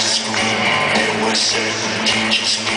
scream, it certain teachers. just